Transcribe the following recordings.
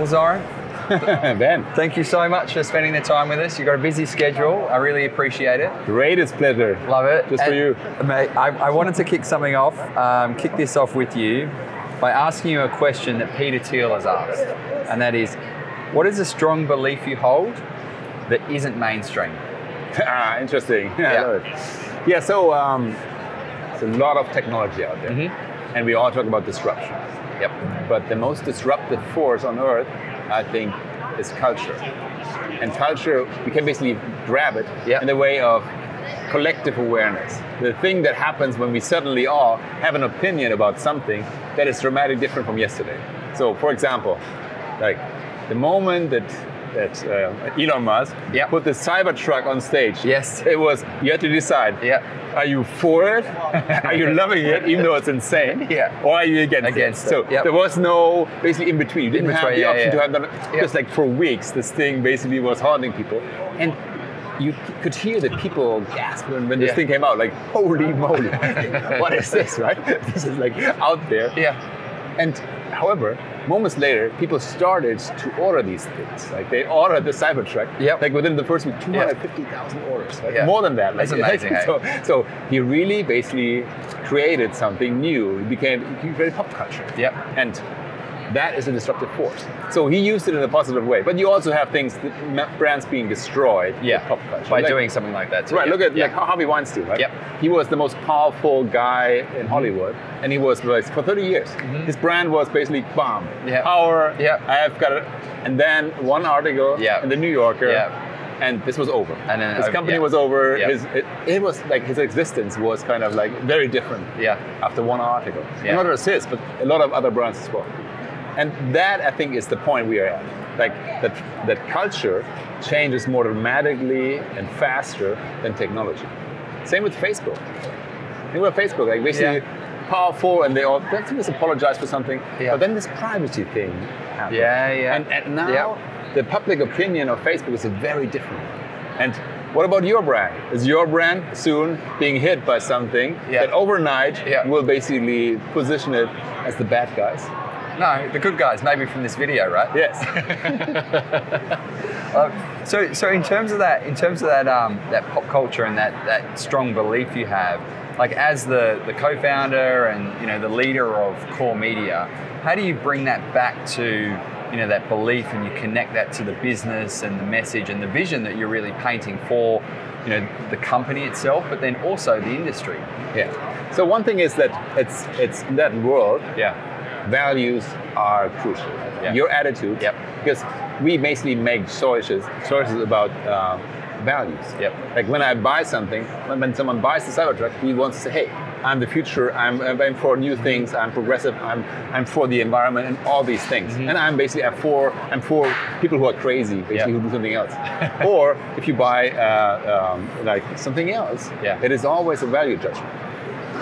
Well, Sören, ben, thank you so much for spending the time with us. You've got a busy schedule. I really appreciate it. greatest pleasure. Love it. Just for you. Mate, I, I wanted to kick something off, um, kick this off with you by asking you a question that Peter Thiel has asked. And that is, what is a strong belief you hold that isn't mainstream? ah, interesting. Yeah, Yeah. I love it. Yeah, so um, there's a lot of technology out there, Mm-hmm. and we all talk about disruption. Yep. But the most disruptive force on earth, I think, is culture. And culture, we can basically grab it Yeah. in the way of collective awareness. The thing that happens when we suddenly all have an opinion about something that is dramatically different from yesterday. So, for example, like the moment that that uh, Elon Musk Yeah. put the Cybertruck on stage, Yes. it was you had to decide. Yeah. Are you for it? are you loving it, even though it's insane? Yeah. Or are you against, Against it? it, So yep. there was no basically in between. You didn't In have between, the yeah, option yeah. to have that. Just like for weeks, this thing basically was haunting people, and you could hear the people gasp when, when this thing came out. Like, holy moly, what is this? Right? This is like out there. Yeah. And however, moments later, people started to order these things. Like they ordered the Cybertruck. Yep. Like within the first week, 250,000 orders. Like Yeah. more than that. Like, That's amazing, hey? so, so he really basically created something new. It became created pop culture. Yep. And that is a disruptive force. So he used it in a positive way. But you also have things, that, brands being destroyed Yeah. pop culture. By Like- doing something like that. Too. Right, Yeah. look at yeah. like Harvey Weinstein, right? Yep. He was the most powerful guy in Hollywood, and he was like, for 30 years. His brand was basically bomb, Mm-hmm. Power. Yeah. I have got it. And then one article Yeah. in the New Yorker, and this was over. And then his company yeah. was over. Yeah. His it, it was like his existence was kind of like very different. Yeah. After one article, Yeah. not just his, but a lot of other brands as well. And that I think is the point we are at. Like that that culture changes more dramatically and faster than technology. Same with Facebook. Think about Facebook, like basically Yeah. powerful and they all they just apologize for something. Yeah. But then this privacy thing happened. Yeah, yeah. And, and now Yeah. the public opinion of Facebook is very different. And what about your brand? Is your brand soon being hit by something Yeah. that overnight Yeah. will basically position it as the bad guys? No, the good guys, maybe from this video, right? Yes. Um, so, so in terms of that, in terms of that, um, that pop culture and that, that strong belief you have, like as the, the co-founder and you know the leader of CoreMedia, how do you bring that back to you know that belief and you connect that to the business and the message and the vision that you're really painting for you know the company itself, but then also the industry. yeah. So one thing is that it's it's in that world Yeah. Values are crucial. Yeah. Your attitude. Yep. Because we basically make choices choices about um, values. Yep. Like when I buy something, when, someone buys the Cybertruck, he wants to say, "Hey, I'm the future. I'm, I'm for new things. I'm progressive. I'm I'm for the environment and all these things. Mm-hmm. And I'm basically I'm for I'm for people who are crazy, basically Yeah. who do something else. or if you buy uh, um, like something else, Yeah. it is always a value judgment.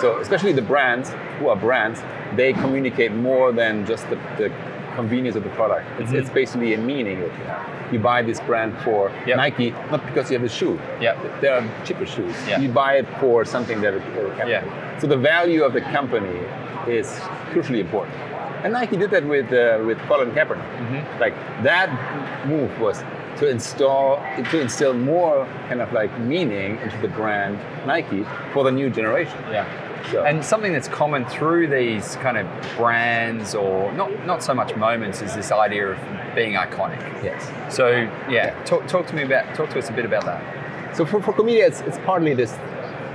So especially the brands who are brands, they communicate more than just the, the convenience of the product. It's, Mm-hmm. it's basically a meaning that you have. You buy this brand for Yep. Nike, not because you have a shoe. Yep. There are cheaper shoes. Yeah. You buy it for something that it. Yeah. So the value of the company is crucially important. And Nike did that with uh, with Colin Kaepernick. Mm-hmm. Like that move was to install to instill more kind of like meaning into the brand Nike for the new generation. Yeah. So- And something that's common through these kind of brands or not not so much moments is this idea of being iconic. Yes. So yeah, talk, talk to me about talk to us a bit about that. So for, for CoreMedia, it's, it's partly this,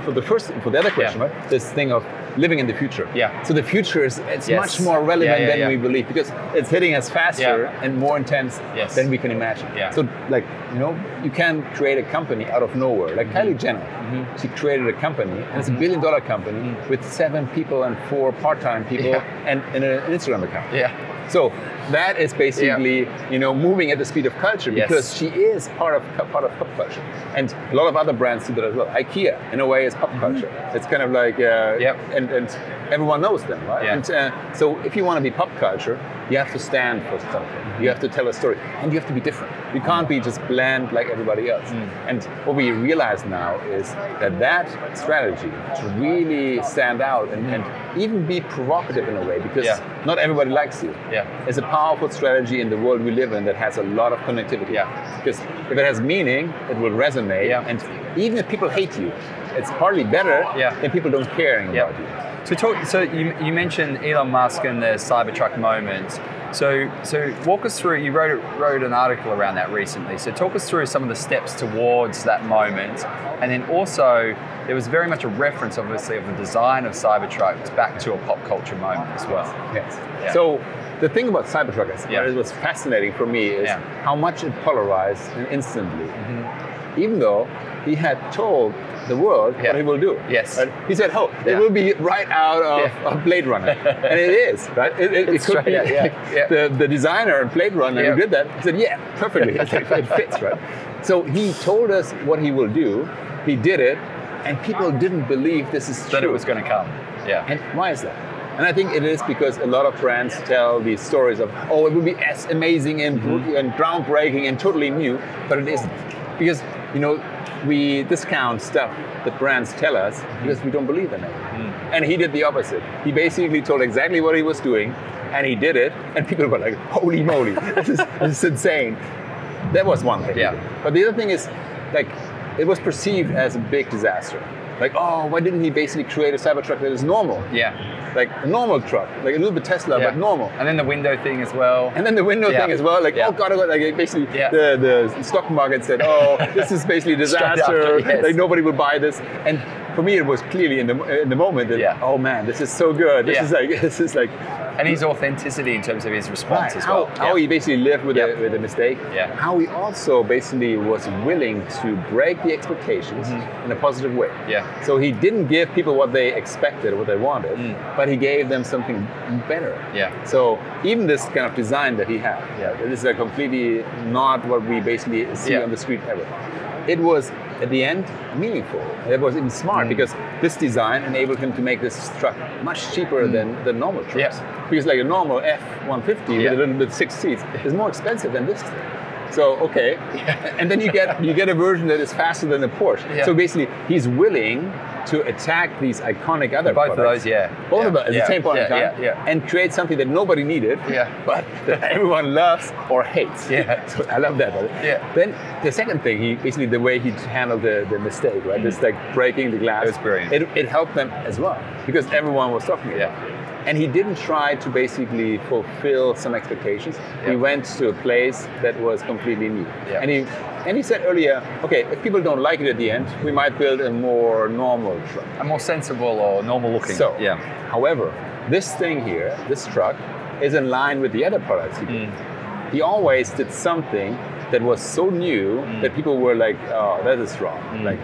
for the first, for the other question, Yeah. right? This thing of living in the future. Yeah. So the future is, it's Yes. much more relevant Yeah, yeah, than we believe because it's hitting us faster and more intense Yes. than we can imagine. Yeah. So like, you know, you can create a company out of nowhere. Like Mm-hmm. Kylie Jenner, she created a company and it's a billion dollar company with seven people and four part-time people Mm-hmm. Yeah. and, and an Instagram account. Yeah. So that is basically, you know, moving at the speed of culture Yes. because she is part of part of pop culture, and a lot of other brands do that as well. IKEA, in a way, is pop culture. It's kind of like, uh, Yep. and and everyone knows them, right? Yeah. And uh, so if you want to be pop culture, you have to stand for something. You have to tell a story, and you have to be different. You can't be just bland like everybody else. Mm. And what we realize now is that that strategy to really stand out and, and even be provocative in a way, because Yeah. not everybody likes you, Yeah. is a powerful strategy in the world we live in that has a lot of connectivity. Yeah. Because if it has meaning, it will resonate. Yeah. And even if people hate you, it's partly better Yeah. than people don't care about you. So talk. So you, you mentioned Elon Musk and the Cybertruck moment. So so walk us through. You wrote wrote an article around that recently. So talk us through some of the steps towards that moment, and then also there was very much a reference, obviously, of the design of Cybertrucks back to a pop culture moment as well. Yes. Yeah. So the thing about Cybertruck is, Yeah. what was fascinating for me is Yeah. how much it polarized and instantly. Mm-hmm. Even though he had told the world Yeah. what he will do. Yes. Right? He said, "Oh, it Yeah. will be right out of, Yeah. Blade Runner," and it is. Right? It, it, it could right, be. yeah. The the designer in Blade Runner who did that. He said, "Yeah, perfectly. it, it fits, right?" So he told us what he will do. He did it, and people didn't believe this is true. That it was going to come. Yeah. And why is that? And I think it is because a lot of brands tell these stories of, oh, it will be as amazing and, Mm-hmm. and groundbreaking and totally new, but it isn't. Because, you know, we discount stuff that brands tell us Mm-hmm. because we don't believe in it. Mm. And he did the opposite. He basically told exactly what he was doing, and he did it, and people were like, holy moly, this is, this is insane. That was one thing. Yeah. But the other thing is, like, it was perceived as a big disaster. Like, oh, why didn't he basically create a Cybertruck that is normal? yeah. like a normal truck, like a little bit Tesla, Yeah. but normal. And then the window thing as well. And then the window Yeah. thing as well, like Yeah. oh god, oh like basically Yeah. the, the stock market said, oh, this is basically a disaster, yes. like nobody will buy this. And for me, it was clearly in the in the moment that oh man, this is so good. This is like this is like and his authenticity in terms of his response as how, well. how Yeah. he basically lived with, Yeah. a, with a mistake. Yeah. How he also basically was willing to break the expectations in a positive way. Mm-hmm. Yeah. So he didn't give people what they expected, what they wanted, Mm. but he gave them something better. Yeah. So even this kind of design that he had, Yeah. this is a completely not what we basically see Yeah. on the street ever. It was at the end meaningful. It was even smart Mm. because this design enabled him to make this truck much cheaper than the normal trucks. Mm. Yeah. Because like a normal F-150 Yeah. with a little bit six seats is more expensive than this thing. So okay, and then you get you get a version that is faster than the Porsche. Yeah. So basically, he's willing to attack these iconic other Both of those, yeah. Both Yeah. of them at Yeah. the same point in time, yeah, yeah. and create something that nobody needed, Yeah. but that everyone loves or hates. Yeah. So I love that. Yeah. Then the second thing, he basically the way he handled the, the mistake, right? Mm. Just like breaking the glass. It was brilliant. It, it helped them as well because everyone was talking about Yeah. it. And he didn't try to basically fulfill some expectations. He went to a place that was completely new. Yeah. And he and he said earlier, okay, if people don't like it at the end, we might build a more normal truck. A more sensible or normal looking. So, yeah. however, this thing here, this truck, is in line with the other products he did. Mm. He always did something that was so new that people were like, oh, that is wrong. Mm. Like,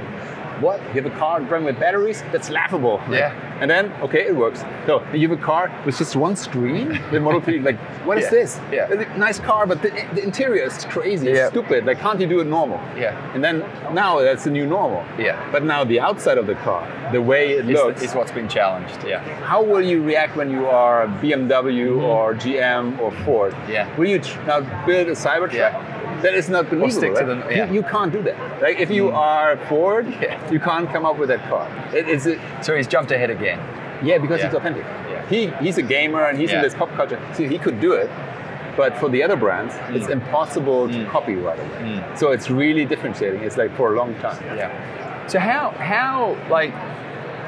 what? You have a car running with batteries? That's laughable. Yeah. And then, okay, it works. So you have a car with just one screen, the Model 3, like, what is Yeah. this? Yeah. It's a Nice car, but the, the interior is crazy, it's Yeah. stupid. Like, can't you do it normal? Yeah. And then now that's the new normal. Yeah. But now the outside of the car, the way it Is, looks, is what's been challenged. Yeah. how will you react when you are BMW mm-hmm. or GM or Ford? Yeah. Will you tr- now build a Cybertruck? Yeah. That is not believable. stick to right? the- yeah. you, you can't do that. Like if you are Ford, Yeah. you can't come up with that car. It, it's a, So he's jumped ahead again. yeah, because Yeah. it's authentic. Yeah. He he's a gamer and he's in this pop culture, so he could do it. But for the other brands, it's impossible to Mm. copy right away. Mm. So it's really differentiating. It's like for a long time. Yeah. So how how like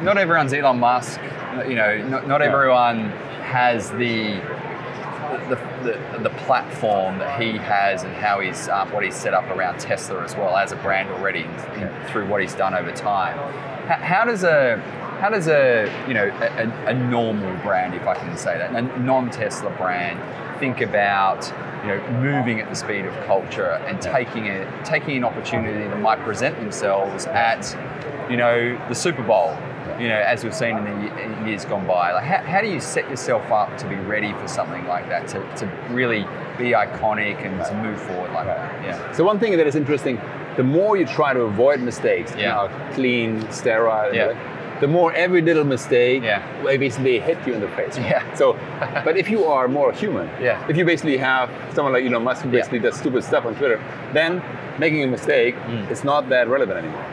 not everyone's Elon Musk. You know, not, not everyone has the the, the the platform that he has and how he's um, what he's set up around Tesla as well as a brand already in, through what he's done over time. How, how does a how does a you know a, a- a normal brand, if I can say that, a non-Tesla brand, think about you know moving at the speed of culture and taking it taking an opportunity that might present themselves at you know the Super Bowl you know, as we've seen in the in years gone by. Like, how, how do you set yourself up to be ready for something like that, to, to really be iconic and to move forward like that? Yeah. So one thing that is interesting, the more you try to avoid mistakes, Yeah. and are clean, sterile, Yeah. the more every little mistake Yeah. will basically hit you in the face. right? Yeah. So, but if you are more human, Yeah. if you basically have someone like Elon Musk who Yeah. basically does stupid stuff on Twitter, then making a mistake Mm. is not that relevant anymore.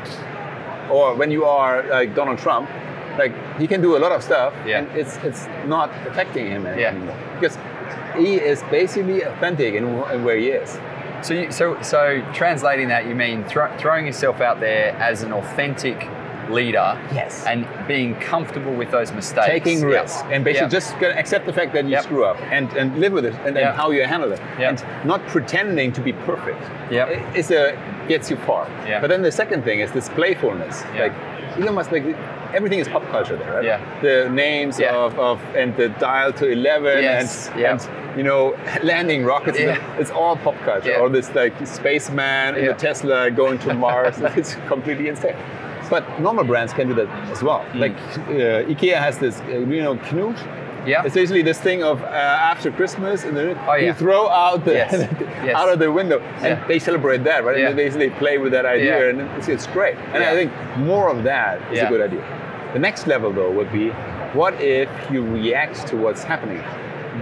Or when you are like Donald Trump, like he can do a lot of stuff, Yeah. and it's it's not affecting him Yeah. anymore because he is basically authentic in, in where he is. So, you, so, so translating that, you mean thro- throwing yourself out there as an authentic leader, Yes. and being comfortable with those mistakes, taking Yeah. risks and basically Yeah. just gonna accept the fact that you Yep. screw up and, and live with it and, Yeah. and how you handle it Yep. and not pretending to be perfect Yep. It- it's a gets you far Yeah. but then the second thing is this playfulness Yeah. like Elon Musk like everything is pop culture there right Yeah. the names Yeah. of, of and the dial to 11 Yes. and, Yep. and you know landing rockets Yeah. it's all pop culture Yeah. or this like spaceman in Yeah. the Tesla going to Mars it's completely insane but normal brands can do that as well. Mm. Like uh, IKEA has this, uh, you know, Knut. Yeah. It's basically this thing of uh, after Christmas, and then Oh, you throw out the Yes. Yes. out of the window, and Yeah. they celebrate that, right? Yeah. And they basically play with that idea, Yeah. and it's, it's great. And Yeah. I think more of that is Yeah. a good idea. The next level, though, would be what if you react to what's happening?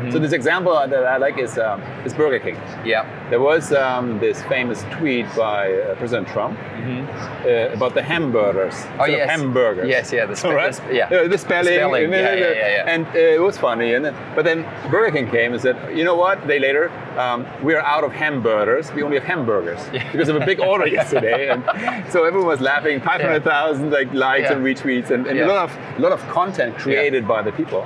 Mm-hmm. So this example that I like is um, is Burger King. Yeah. There was um, this famous tweet by uh, President Trump uh, about the hamburgers. Mm-hmm. Oh, yes. hamburgers. Yes, yeah, the spe- All the sp- yeah. Uh, the spelling. Spelling, and, yeah, yeah, yeah, yeah. and uh, it was funny. And then, but then Burger King came and said, you know what? They later, um, we are out of hamberders. We only have hamburgers Yeah. because of a big order yesterday. And so everyone was laughing. 500,000 like likes and retweets and, and a lot of a lot of content created by the people.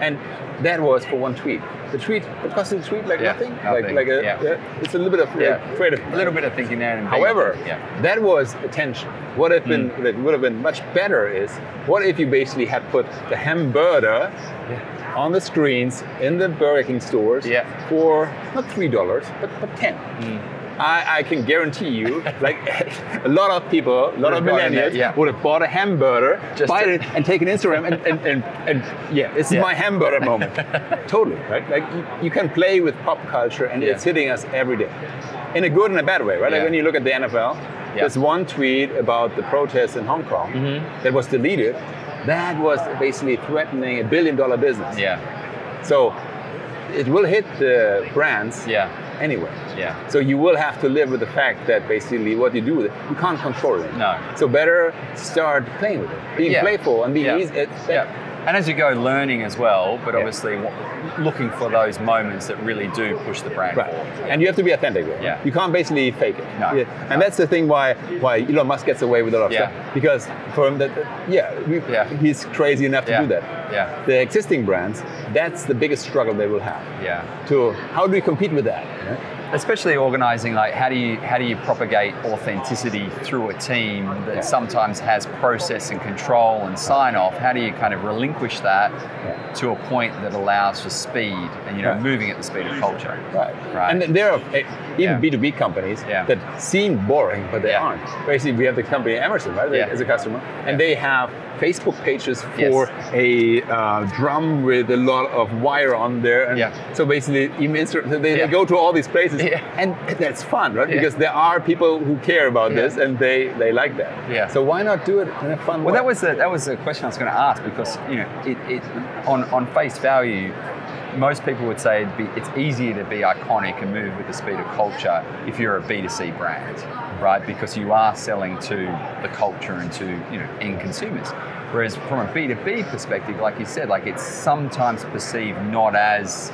And that was for one tweet. The tweet, it cost the tweet like Yeah, nothing. nothing, Like, like a, yeah. it's a little bit of Yeah. creative. A little bit of thinking there. And However, yeah. that was attention. What have been Mm. that would have been much better is what if you basically had put the hamburger Yeah. on the screens in the Burger King stores Yeah. for not three dollars but, but ten. Mm. I, I can guarantee you, like a lot of people, a lot of millennials that, yeah. would have bought a hamburger, Just it, and taken Instagram, and, and, and, and yeah, this is Yeah. my hamburger moment. totally, right? Like you, you can play with pop culture, and Yeah. it's hitting us every day, in a good and a bad way, right? Like when you look at the NFL, there's one tweet about the protests in Hong Kong Mm-hmm. that was deleted. That was basically threatening a billion dollar business. Yeah. So it will hit the brands Yeah. Anyway. Yeah. So you will have to live with the fact that basically what you do with it, you can't control it. No. So better start playing with it, being Yeah. playful and being Yeah. easy. It's, Yeah. And as you go, learning as well, but Yeah. obviously looking for those moments that really do push the brand Right. forward. And you have to be authentic with it. Yeah. You can't basically fake it. No. Yeah. And that's the thing why why Elon Musk gets away with a lot of Yeah. stuff. Because for him that yeah, we, Yeah. he's crazy enough to do that. Yeah. The existing brands, that's the biggest struggle they will have. Yeah. To how do we compete with that? Especially organizing like how do you how do you propagate authenticity through a team that Yeah. sometimes has process and control and sign off how do you kind of relinquish that Yeah. to a point that allows for speed and you know Right. moving at the speed of culture Right. Right. And there are uh, even Yeah. B2B companies that seem boring, but they aren't. Basically, we have the company Emerson, right, Yeah. as a customer, and they have Facebook pages Yes. for a uh, drum with a lot of wire on there. And Yeah. So basically, even instru- they, Yeah. they go to all these places, Yeah. and that's fun, right? Yeah. Because there are people who care about Yeah. this, and they, they like that. Yeah. So why not do it in a fun Well, way? that was the, that was the question I was going to ask because you know it, it on on face value, most people would say it'd be, it's easier to be iconic and move with the speed of culture if you're a B2C brand, right? Because you are selling to the culture and to you know end consumers. Whereas from a B2B perspective, like you said, like it's sometimes perceived not as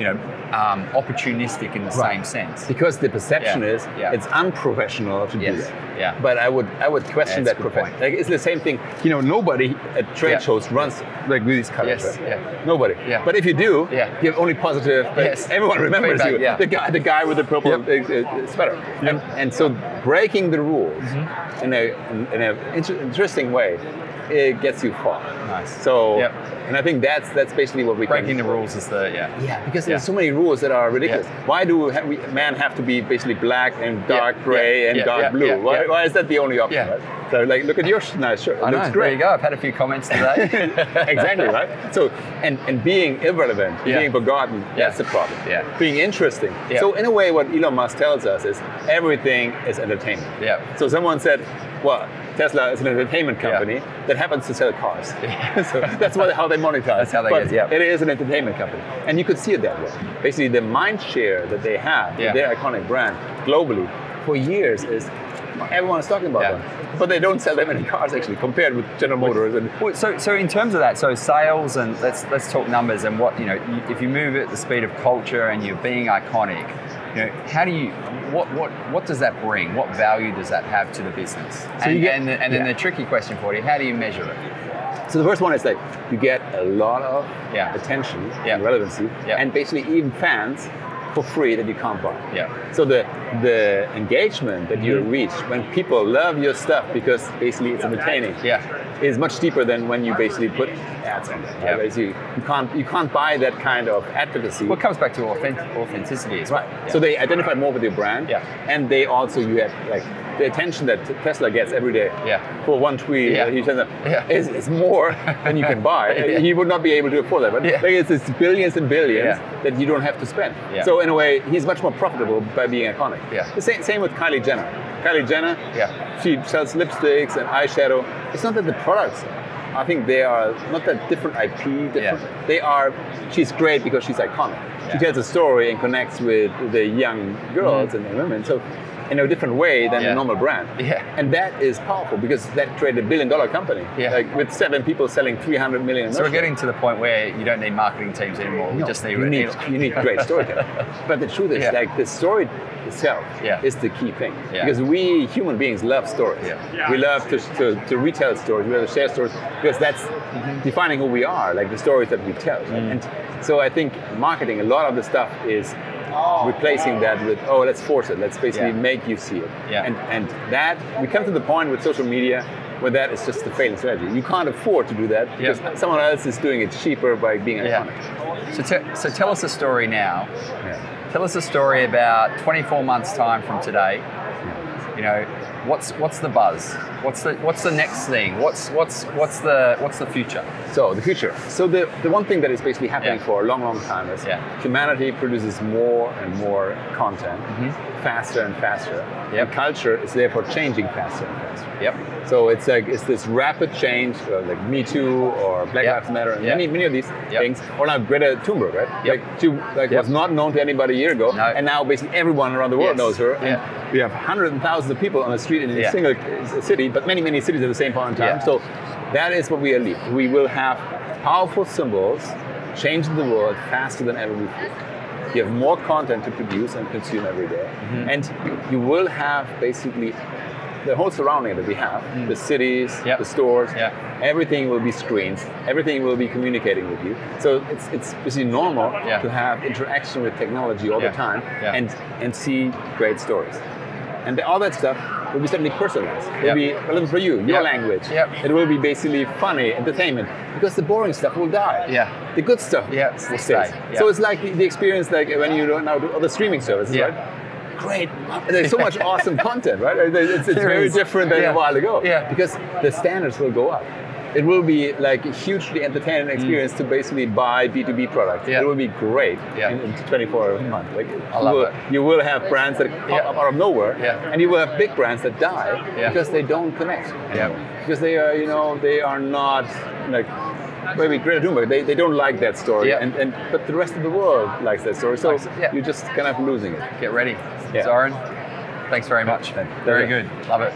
you know um, opportunistic in the Right. same sense. because the perception Yeah. is Yeah. it's unprofessional to do that. Yeah. But I would I would question that profession. Like it's the same thing. You know, nobody at trade shows runs like with these colors. Yes, right? yeah. Nobody. Yeah. But if you do, Yeah. you have only positive. Yes. Everyone remembers Feedback, you. yeah. The guy, the guy with the purple Yep. sweater. And, and so breaking the rules Mm-hmm. in a in, in an inter- interesting way, it gets you far. Nice. So, Yep. and I think that's that's basically what we Breaking can, the rules is the yeah. yeah, because Yeah. there's so many rules that are ridiculous. Yeah. Why do we, men have to be basically black and dark Yeah, gray and dark blue? why, why is that the only option? Right? So, like, look at your nice shirt. It I know. looks There you go. I've had a few comments today. exactly right. So, and and being irrelevant, being forgotten, that's the problem. Yeah. Being interesting. So, in a way, what Elon Musk tells us is everything is entertainment. Yeah. So someone said, well, Tesla is an entertainment company that happens to sell cars. so that's what, how they monetize. That's how they but get- yeah. It is an entertainment company, and you could see it that way. Basically, the mind share that they have, Yeah. their iconic brand globally, for years is everyone is talking about Yeah. them, but they don't sell that many cars actually compared with General Motors and Well, So, so in terms of that, so sales and let's let's talk numbers and what you know. If you move at the speed of culture and you're being iconic, you know, how do you what what what does that bring? What value does that have to the business? and you get- and, and then yeah. the tricky question for you: How do you measure it? So the first one is like you get a lot of Yeah. attention Yeah. and relevancy, Yeah. and basically even fans for free that you can't buy. Yeah. So the the engagement that you Mhm. reach when people love your stuff because basically it's entertaining Yeah. is much deeper than when you basically put ads on it. Yeah. Right? Basically, you can't you can't buy that kind of advocacy. Well, it comes back to authentic, authenticity well. Right. Yeah. So they identify more with your brand. Yeah. And they also you have like the attention that Tesla gets every day. Yeah. For one tweet, Yeah. that he sends out Yeah. is, is more than you can buy. Yeah. He would not be able to afford that. But Yeah. it's, it's billions and billions Yeah. that you don't have to spend. Yeah. So in a way, he's much more profitable by being iconic. Yeah. The same, same with Kylie Jenner. Kylie Jenner, Yeah. she sells lipsticks and eyeshadow. It's not that the products. I think they are not that different IP. Different. Yeah. They are. She's great because she's iconic. She tells a story and connects with the young girls mm-hmm. and the women. So in a different way than. Yeah. a normal brand. Yeah. And that is powerful because that created a billion dollar company. Yeah. Like with seven people selling 300 million. So we're getting to the point where you don't need marketing teams anymore. We No, just need you need, you need great storytelling. but the truth is, Yeah. like the story itself Yeah. is the key thing. Yeah. Because we human beings love stories. Yeah. We love to, to, to retell stories, we love to share stories, because that's Mm-hmm. defining who we are, like the stories that we tell. Mm. And so I think marketing, a lot of the stuff is Oh. replacing that with, oh, let's force it, let's basically Yeah. make you see it. Yeah. And, and that, we come to the point with social media where that is just a failing strategy. You can't afford to do that Yeah. because someone else is doing it cheaper by being Yeah. iconic. So, te- so tell us a story now. Yeah. Tell us a story about 24 months time from today. You know, what's what's the buzz? What's the what's the next thing? What's what's what's the what's the future? So the future. So the, the one thing that is basically happening Yeah. for a long, long time is Yeah. humanity produces more and more content faster and faster. Mm-hmm. Yep. And culture is therefore changing faster and faster. Yep. So it's like it's this rapid change, uh, like Me Too or Black Yep. Lives Matter, and Yep. many many of these Yep. things. Or now Greta Thunberg, right? Yep. Like she like was not known to anybody a year ago, No. and now basically everyone around the world Yes. knows her. And Yeah. we have hundreds and thousands of people on the street in a Yeah. single city, but many many cities at the same point in time. Yeah. So that is what we are leaving. We will have powerful symbols changing the world faster than ever before. You have more content to produce and consume every day. Mm-hmm. and you will have basically the whole surrounding that we have, the cities, Yep. the stores, Yeah. everything will be screens, everything will be communicating with you. So it's it's basically normal Yeah. to have interaction with technology all Yeah. the time Yeah. and and see great stories. And the, all that stuff will be suddenly personalized. It will Yep. be relevant for you, your Yep. language. Yep. It will be basically funny, entertainment, because the boring stuff will die. Yeah. The good stuff Yeah, will stay. Yeah. So it's like the, the experience like when you now do other streaming services, Yeah. right? Great. There's so much awesome content, right? It's, it's very is. different than Yeah. a while ago. Yeah. Because the standards will go up. It will be like a hugely entertaining experience to basically buy B2B products. Mm. Yeah. It will be great Yeah. in, in 24 months. Like I you love will, it. You will have brands that pop Yeah. up out of nowhere, Yeah. and you will have big brands that die Yeah. because they don't connect. Yeah. Because they are, you know, they are not like maybe Greta Thunberg. They, they don't like that story, Yeah. and, and but the rest of the world likes that story. So Likes yeah. you're just kind of losing it. Get ready. Yeah. Sören, thanks very much. Very good. Love it.